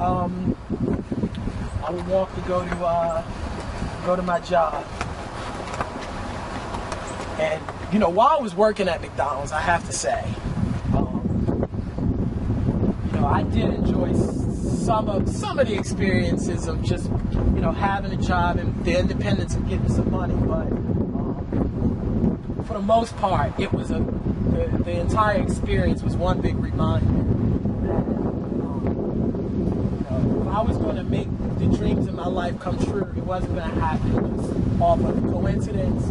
um, I would walk to go to uh, go to my job. And you know, while I was working at McDonald's, I have to say, um, you know, I did enjoy some of some of the experiences of just you know having a job and the independence of getting some money, but. Um, for the most part, it was a the, the entire experience was one big reminder that um, I was going to make the dreams in my life come true, it wasn't going to happen just off of coincidence,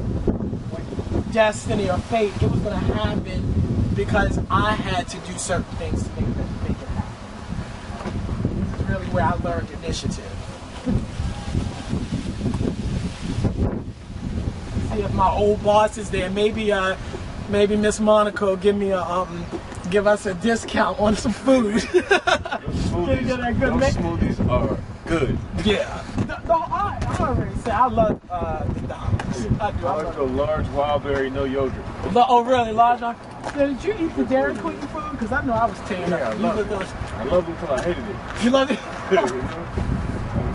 or destiny, or fate. It was going to happen because I had to do certain things to make it, make it happen. This is really where I learned initiative. see if my old boss is there. Maybe uh maybe Miss Monica will give me a um give us a discount on some food. Smoothies, that good those smoothies are good. yeah. The, the, I, I already said I love uh McDonald's. I do. I I like the large wild berry, no yogurt. Oh really, large? Now, Did you eat the Dairy Queen food? Because I know I was tearing Yeah, I up. You love it. those- I loved it until I hated it. You love it? you know? As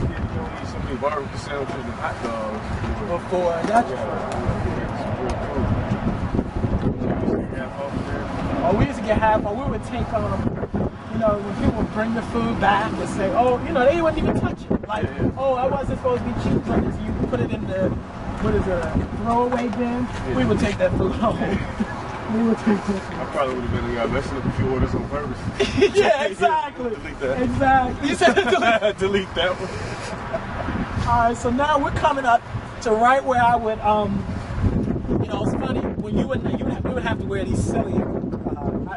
a kid, you don't eat so many barbecue sandwiches and hot dogs. Before that's Oh, we used to get half. Or we would take, um, you know, when people would bring the food back and say, oh, you know, they wouldn't even touch it. Like, Yeah, yeah. oh, that wasn't supposed to be cheeseburgers. You put it in the, what is it, a throwaway bin. We would take that food home. we would take that. I probably would have been uh, messing up a few orders on purpose. yeah, exactly. Delete that. Exactly. You said Delete that one. All right, so now we're coming up to right where I would, um, you know, it's funny when you would you would have, we would have to wear these silly,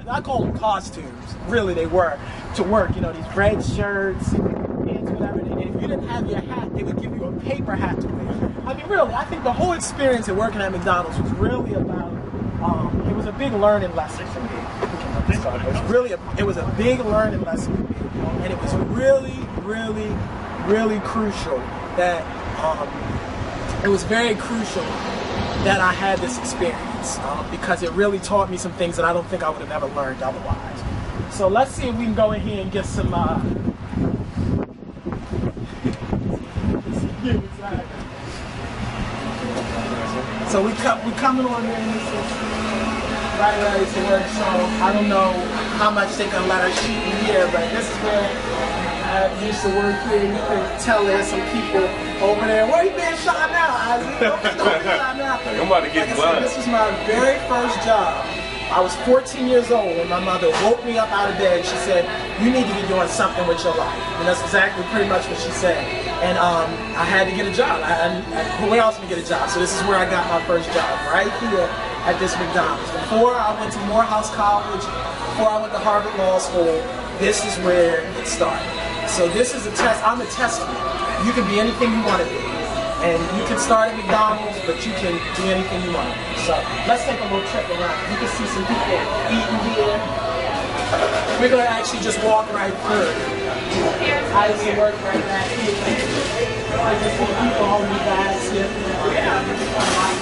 I, call them costumes. Really, they were to work. You know, these red shirts, pants, whatever. And if you didn't have your hat, they would give you a paper hat to wear. I mean, really, I think the whole experience of working at McDonald's was really about. Um, it was a big learning lesson for me. It was really a, it was a big learning lesson for me, and it was really, really, really crucial that um, it was very crucial that I had this experience um, because it really taught me some things that I don't think I would have ever learned otherwise. So let's see if we can go in here and get some. Uh, so we come we coming on there and this is right ready to work. So I don't know how much they can let us shoot in here, but this is where I used to work here. You can tell there's some people over there. Where you been shot now, Like, I'm about to get Like I said. This was my very first job. I was 14 years old when my mother woke me up out of bed. She said, "You need to be doing something with your life," and that's exactly pretty much what she said. And um, I had to get a job. I, I, I, where else to get a job? So this is where I got my first job, right here at this McDonald's. Before I went to Morehouse College, before I went to Harvard Law School, this is where it started. So this is a test. I'm a testament. You can be anything you want to be. And you can start at McDonald's, but you can do anything you want. So let's take a little trip around. You can see some people eating here. We're gonna actually just walk right through. I used to work right back here. I just see people holding bags here.